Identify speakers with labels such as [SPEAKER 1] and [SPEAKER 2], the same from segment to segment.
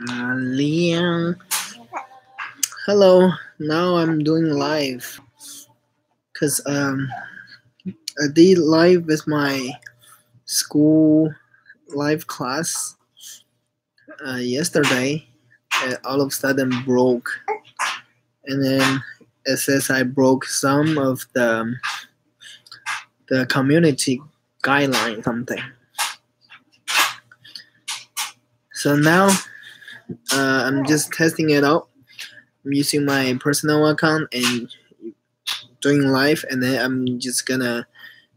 [SPEAKER 1] Liang. Hello. Now I'm doing live. Cause um, I did live with my school live class uh, yesterday. And all of a sudden broke, and then it says I broke some of the the community guideline something. So now uh, I'm just testing it out. I'm using my personal account and doing live, and then I'm just gonna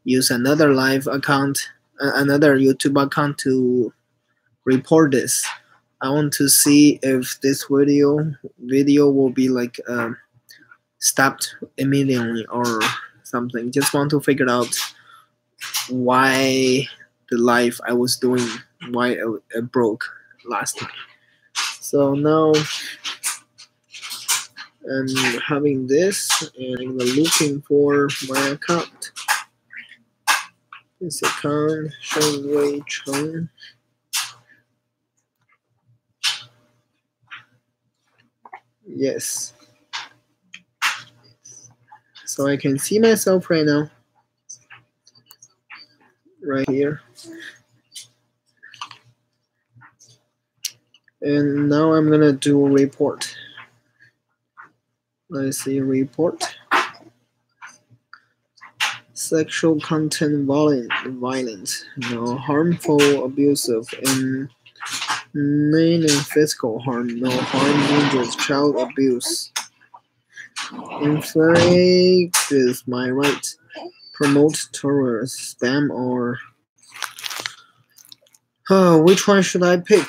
[SPEAKER 1] use another live account, uh, another YouTube account to report this. I want to see if this video video will be like um, stopped immediately or something. Just want to figure out why the live I was doing why it broke last time. So now I'm having this and looking for my account. This account Shengwei. Yes. So I can see myself right now. Right here. And now I'm gonna do a report. Let's see report. Sexual content violent, violence, no harmful, abusive, and main and physical harm, no harm, dangerous, child abuse. Inflict is my right. Promote terrorist, spam, or oh, which one should I pick?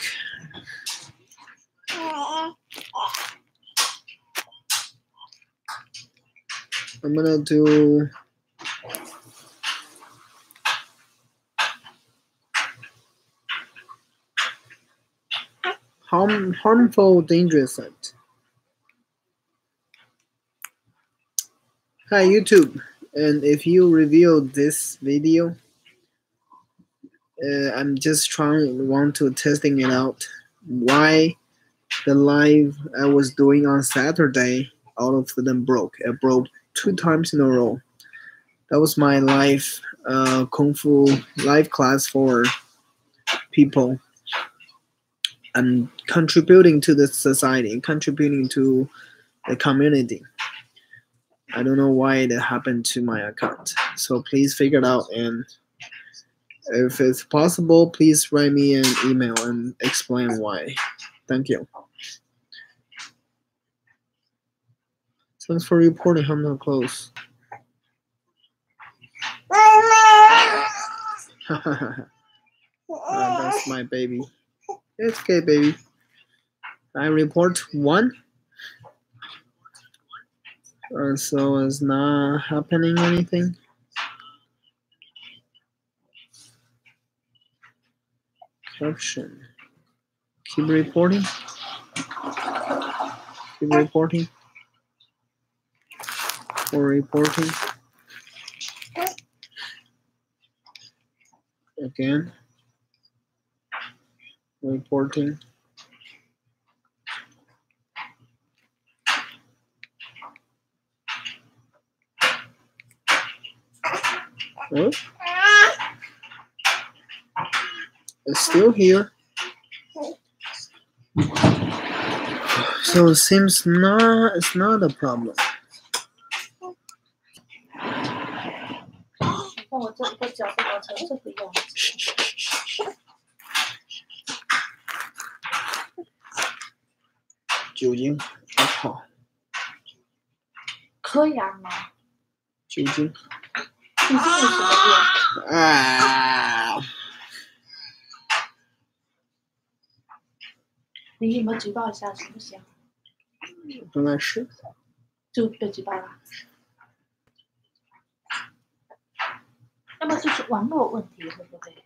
[SPEAKER 1] I'm gonna do harm, harmful, dangerous. Hi YouTube, and if you review this video, uh, I'm just trying want to testing it out. Why the live I was doing on Saturday all of them broke. It broke two times in a row. That was my live uh, kung fu live class for people and contributing to the society, contributing to the community. I don't know why it happened to my account. So please figure it out and if it's possible, please write me an email and explain why. Thank you. Thanks for reporting. I'm not close. That's my baby. It's okay, baby. I report one. Uh, so it's not happening anything. Caption. Keep reporting. Keep reporting. For reporting. Again. Reporting. Oh. It's still here. So it seems not it's not a problem.
[SPEAKER 2] 那我这一个脚这个程这个用，
[SPEAKER 1] 酒精，好，
[SPEAKER 2] 可以啊吗？
[SPEAKER 1] 酒精。
[SPEAKER 2] 你这有什么用？
[SPEAKER 1] 啊，
[SPEAKER 2] 你有没有举报一下行不行？
[SPEAKER 1] 正在试。
[SPEAKER 2] 就被举报了。那么就是网络问题，对不对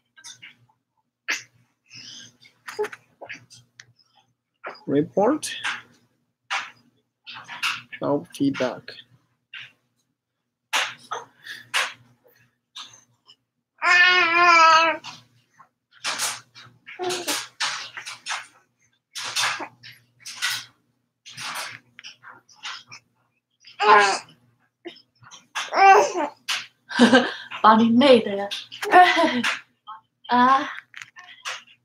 [SPEAKER 1] ？Report help feedback。
[SPEAKER 2] 把你妹的呀！啊，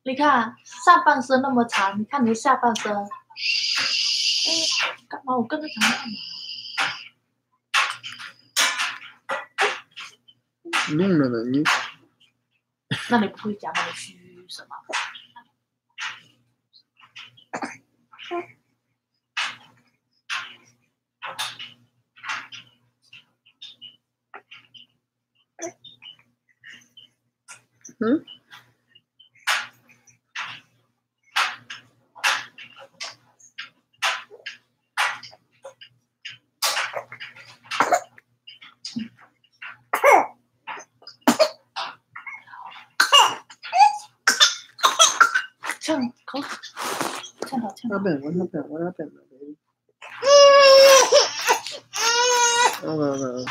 [SPEAKER 2] 你看上半身那么长，你看你的下半身。干嘛？我跟着讲干嘛？
[SPEAKER 1] 弄着呢，你
[SPEAKER 2] 那你不会讲那个虚什么？Hmm?
[SPEAKER 1] What happened? What happened, my baby? oh, no, no.